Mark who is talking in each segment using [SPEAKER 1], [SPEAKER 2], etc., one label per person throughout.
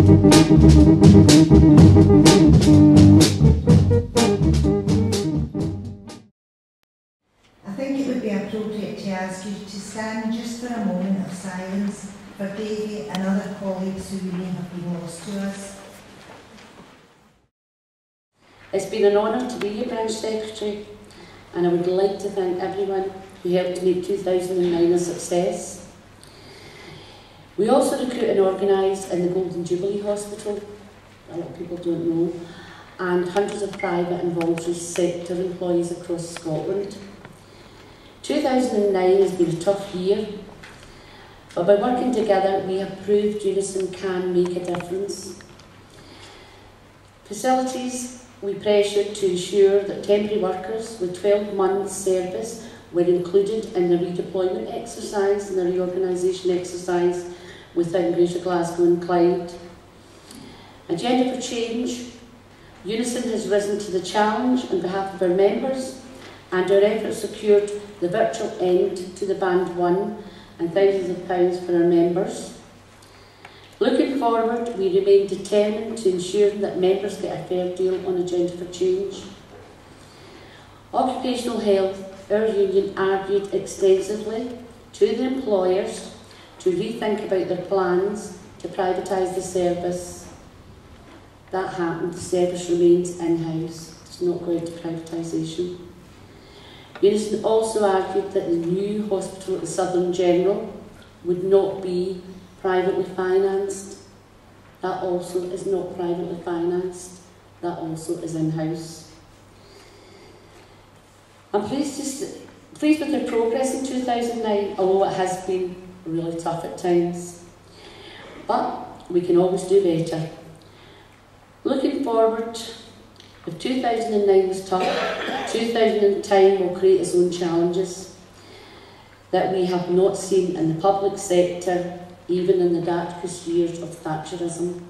[SPEAKER 1] I think it would be appropriate to ask you to stand just for a moment of silence for Davy and other colleagues who may have been lost to us.
[SPEAKER 2] It's been an honour to be your branch secretary and I would like to thank everyone who helped make 2009 a success. We also recruit and organise in the Golden Jubilee Hospital, a lot of people don't know, and hundreds of private and voluntary sector employees across Scotland. 2009 has been a tough year, but by working together we have proved Unison can make a difference. Facilities, we pressured to ensure that temporary workers with 12 months service were included in the redeployment exercise and the reorganisation exercise within Greater Glasgow and Clyde. Agenda for Change, Unison has risen to the challenge on behalf of our members and our efforts secured the virtual end to the Band 1 and thousands of pounds for our members. Looking forward, we remain determined to ensure that members get a fair deal on Agenda for Change. Occupational health, our union argued extensively to the employers to rethink about their plans to privatise the service. That happened, the service remains in-house, it's not going to privatisation. Unison also argued that the new hospital at the Southern General would not be privately financed. That also is not privately financed. That also is in-house. I'm pleased, to, pleased with the progress in 2009, although it has been really tough at times. But we can always do better. Looking forward, if 2009 was tough, 2010 will create its own challenges that we have not seen in the public sector, even in the darkest years of Thatcherism.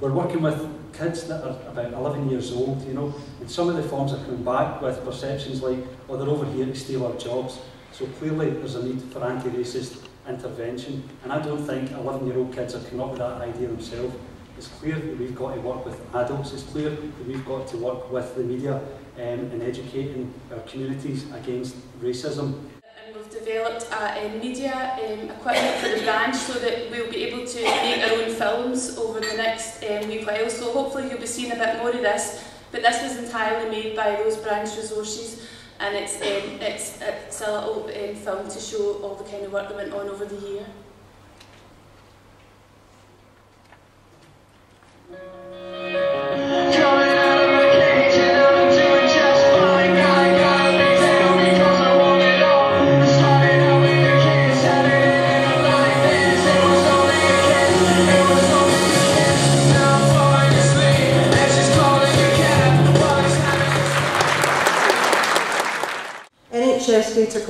[SPEAKER 3] We're working with kids that are about 11 years old, you know, and some of the forms are coming back with perceptions like, oh, they're over here to steal our jobs. So clearly there's a need for anti-racist intervention, and I don't think 11-year-old kids are coming up with that idea themselves. It's clear that we've got to work with adults, it's clear that we've got to work with the media um, in educating our communities against racism.
[SPEAKER 4] And we've developed a, a media um, equipment for the branch so that we'll be able to make our own films over the next um, wee while. So hopefully you'll be seeing a bit more of this. But this was entirely made by those branch resources and it's, um, it's, it's a little um, film to show all the kind of work that went on over the year.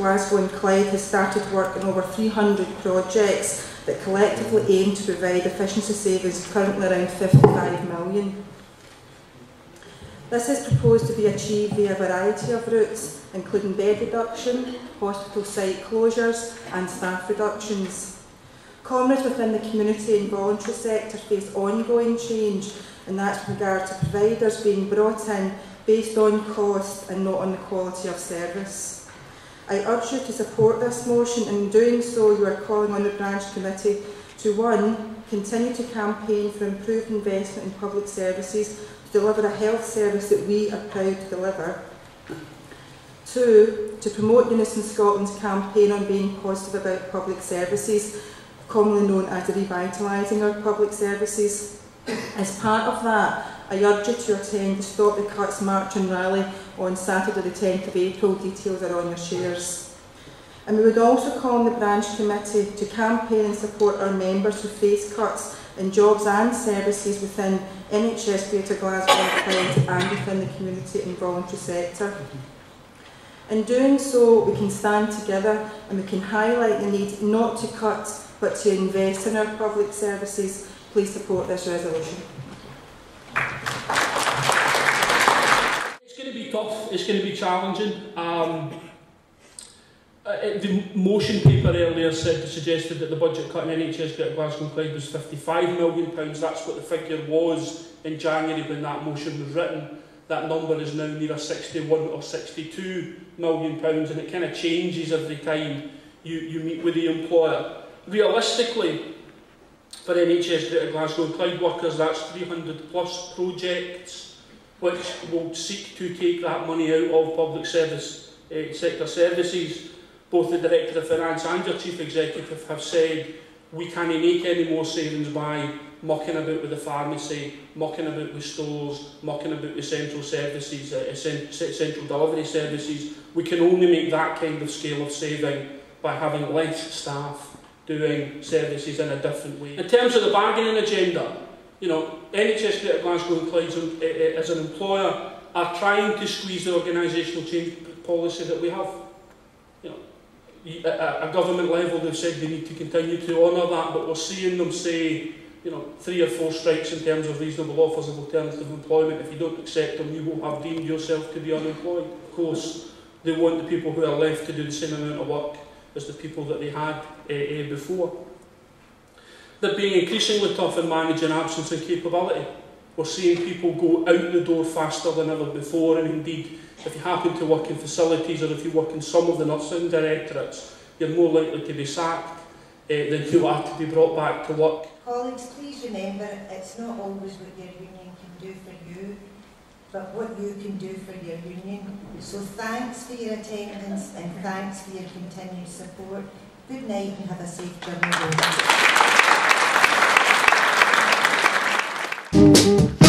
[SPEAKER 5] Glasgow and Clyde has started work on over 300 projects that collectively aim to provide efficiency savings of currently around 55 million. This is proposed to be achieved via a variety of routes, including bed reduction, hospital site closures and staff reductions. Comrades within the community and voluntary sector face ongoing change and that's with regard to providers being brought in based on cost and not on the quality of service. I urge you to support this motion and in doing so you are calling on the branch committee to one, continue to campaign for improved investment in public services to deliver a health service that we are proud to deliver. Two, to promote Unison Scotland's campaign on being positive about public services, commonly known as revitalising our public services. As part of that, I urge you to attend the Stop the Cuts March and Rally on Saturday the 10th of April. Details are on your shares. And we would also call on the branch committee to campaign and support our members who face cuts in jobs and services within NHS Greater Glasgow and within the community and voluntary sector. In doing so, we can stand together and we can highlight the need not to cut but to invest in our public services. Please support this resolution.
[SPEAKER 6] It's going to be challenging. Um, uh, the motion paper earlier said suggested that the budget cut in NHS Greater Glasgow and Clyde was 55 million pounds. That's what the figure was in January when that motion was written. That number is now near 61 or 62 million pounds, and it kind of changes every time you, you meet with the employer. Realistically, for NHS Greater Glasgow and Clyde workers, that's 300 plus projects which will seek to take that money out of public service uh, sector services. Both the Director of Finance and your Chief Executive have said we can't make any more savings by mucking about with the pharmacy, mucking about with stores, mucking about with central services, uh, central delivery services. We can only make that kind of scale of saving by having less staff doing services in a different way. In terms of the bargaining agenda, you know, NHS Greater Glasgow and as an employer are trying to squeeze the organisational change policy that we have. You know, at a government level they've said they need to continue to honour that, but we're seeing them say, you know, three or four strikes in terms of reasonable offers of alternative employment. If you don't accept them, you will have deemed yourself to be unemployed. Of course, they want the people who are left to do the same amount of work as the people that they had uh, before. They're being increasingly tough in managing absence and capability. We're seeing people go out the door faster than ever before, and indeed, if you happen to work in facilities or if you work in some of the nursing directorates, you're more likely to be sacked uh, than you are to be brought back to work.
[SPEAKER 1] Colleagues, please remember it's not always what your union can do for you, but what you can do for your union. So thanks for your attendance and thanks for your continued support. Good night and have a safe journey home. Thank you.